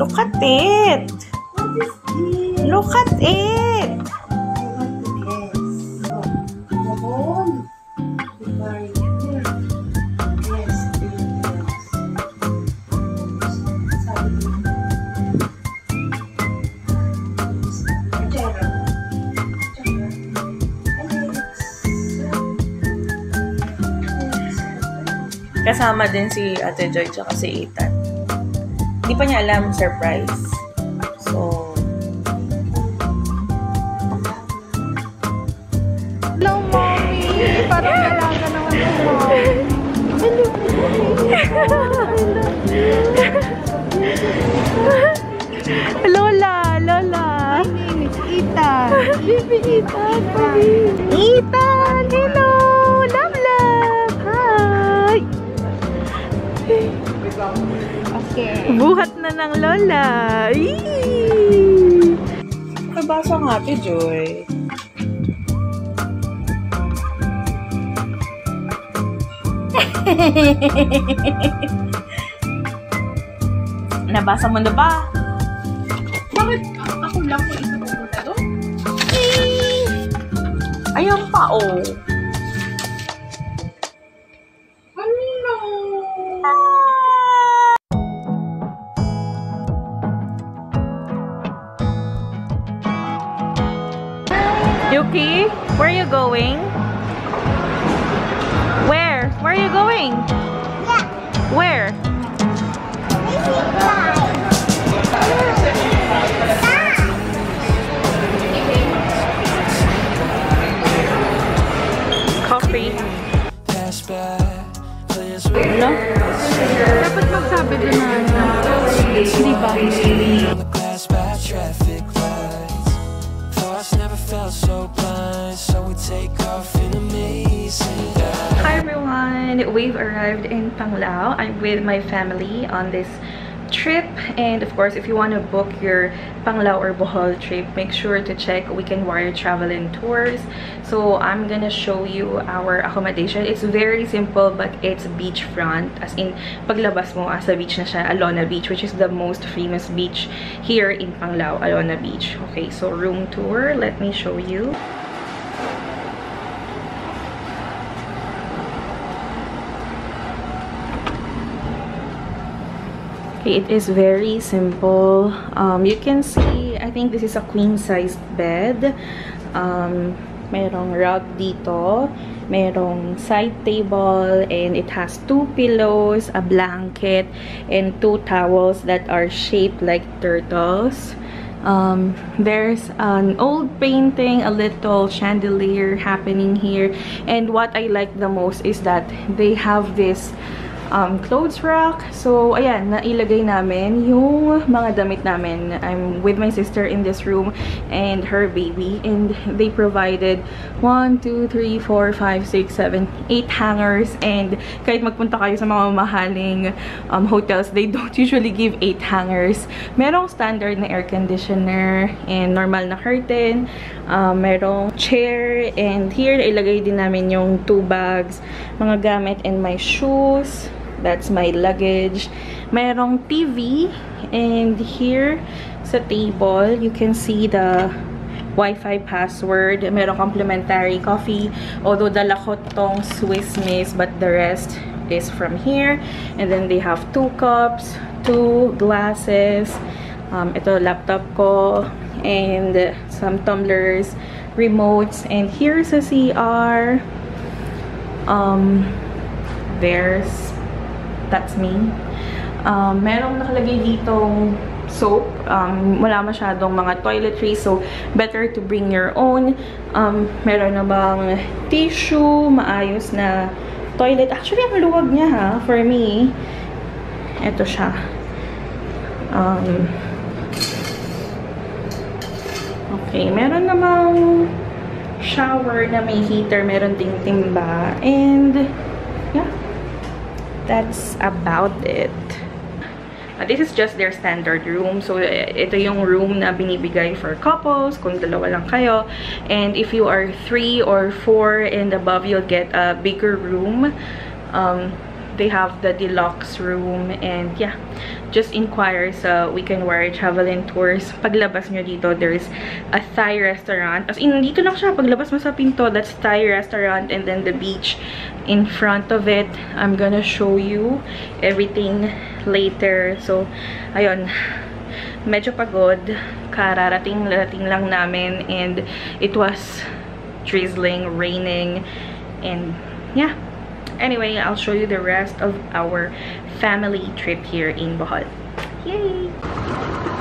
it. What is this? Look at it. Kasama din si Ate Joy tsaka si Ethan. Hindi pa niya alam surprise. So, Hello, mommy! Parang dalaga naman yung mommy. Lola! Lola! My name is Ethan. Baby Ethan! Ethan! Okay. Buhat na ng Lola! Eee! Nakabasa nga, Ate Joy. Nabasa mo na ba? Bakit ako lang po ito pupunta doon? Ayun pa, oh. Yuki, where are you going? Where? Where are you going? Where? Coffee. No? Dapat magsabi doon na ano. Di ba? on the glass by traffic lights. Thoughts never felt so Hi everyone! We've arrived in Panglao. I'm with my family on this trip. And of course if you want to book your Panglao or Bohol trip make sure to check Weekend Warrior Travel and Tours. So I'm gonna show you our accommodation. It's very simple but it's beachfront as in paglabas mo asa beach na siya Alona Beach which is the most famous beach here in Panglao Alona Beach. Okay so room tour. Let me show you it is very simple. Um, you can see, I think this is a queen-sized bed. Um, merong rug dito. Merong side table and it has two pillows, a blanket, and two towels that are shaped like turtles. Um, there's an old painting, a little chandelier happening here. And what I like the most is that they have this um, clothes rack. So, ayan, nailagay namin yung mga damit namin. I'm with my sister in this room and her baby. And they provided 1, 2, 3, 4, 5, 6, 7, 8 hangers. And kahit magpunta kayo sa mga mahaling um, hotels, they don't usually give 8 hangers. Merong standard na air conditioner and normal na curtain. Um, merong chair. And here, ilagay din namin yung two bags, mga gamit and my shoes. That's my luggage. Merong TV. And here, sa table, you can see the Wi-Fi password. Merong complimentary coffee. Although dala ko tong Swiss Miss, but the rest is from here. And then they have two cups, two glasses. Um, ito, laptop ko. And some tumblers, remotes. And here's a CR. Um, there's that's me. Um, merong nakalagay ditong soap. Um, wala masyadong mga toiletries, so better to bring your own. Um, meron na bang tissue, maayos na toilet. Actually, ang luwag niya ha, for me. Ito siya. Um, okay, meron namang shower na may heater, meron ding timba, and that's about it. Uh, this is just their standard room. So, uh, ito yung room na binibigay for couples, kung dalawa lang kayo. And if you are three or four and above, you'll get a bigger room. Um, they have the deluxe room and yeah just inquire sa Weekend Warrior Travel and Tours. Paglabas nyo dito there's a Thai restaurant. As in dito lang siya paglabas mo sa pinto that's Thai restaurant and then the beach in front of it. I'm gonna show you everything later. So ayun medyo pagod. Kararating lating lang namin and it was drizzling raining and yeah anyway i'll show you the rest of our family trip here in bohol. Yay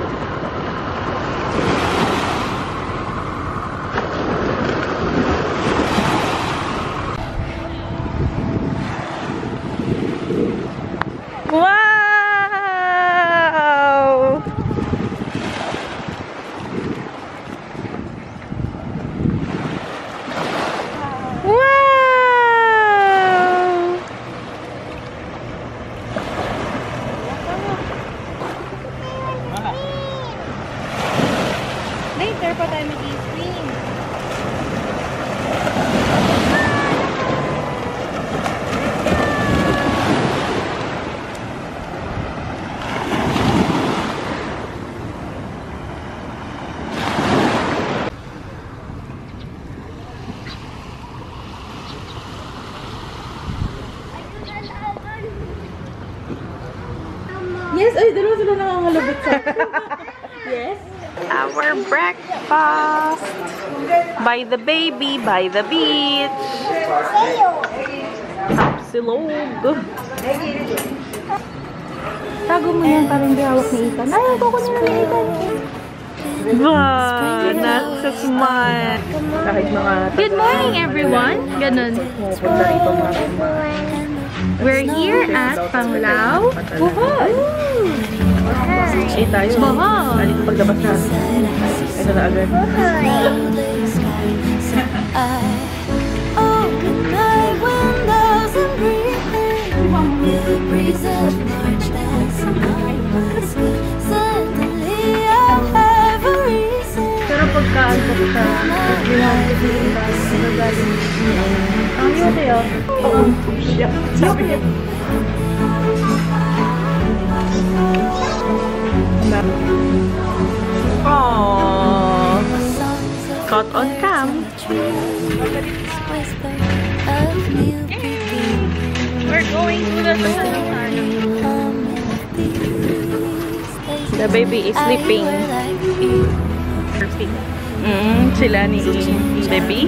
pa tayo mag-i-swim. Yes, ay, dalawa sila nangangalabot sa Yes. Our breakfast by the baby, by the beach. Silog. Tago mo yan para hindi hawak ni Ethan. Ay, kukunin na ni Ethan. Ba, nasa smart. Kahit Good morning, everyone. Ganun. pupunta rito mga We're here at Panglao, Bohol. Eh tayo. Bohol. Alit paglabas na. Ito na agad. Oh, good night, windows and breathing. Breeze of Caught on cam. We're going to the The baby is sleeping. you. Mm, sila ni Debbie.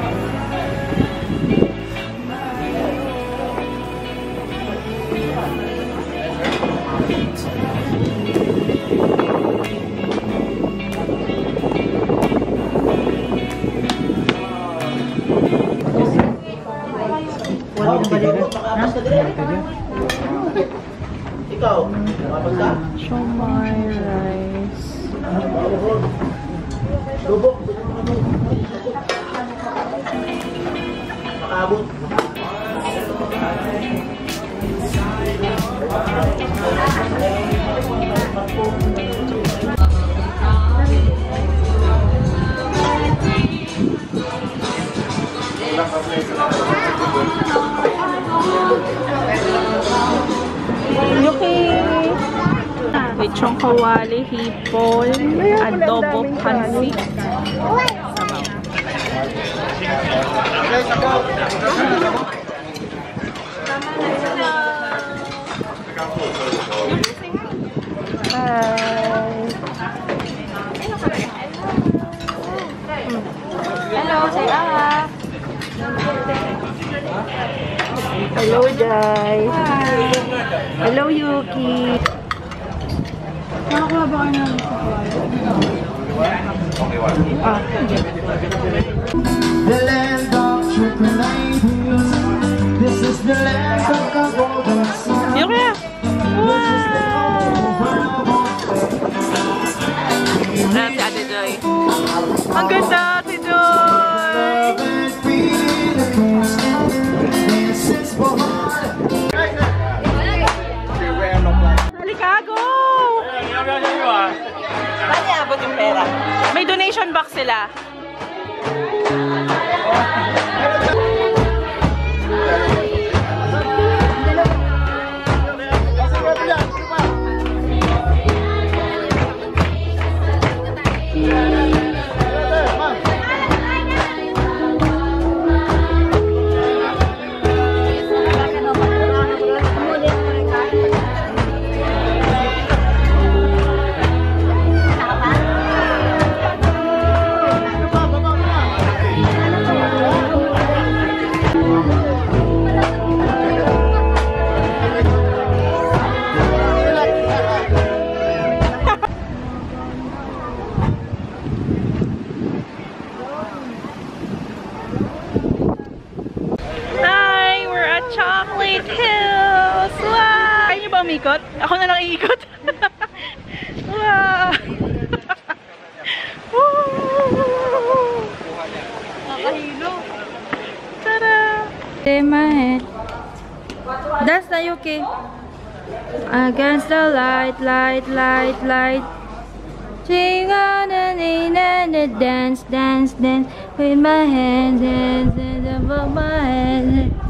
it show my deed. Wow, this is the Lubok. River Lechong kawali, hipol, adobo, pansit. Bye. Hello, say ah. Hello, Jai. Hello, Yuki. Nakakuha kayo ng The land of hills. This is the land of the golden sun. Yuki! Ayan si Ate Joy. Ang ganda, sila. Hi! Ako na lang iikot. my. That's not Yuki. Against the light, light, light, light. Sing on and in and dance, dance, dance with my hands, hands, hands above my head.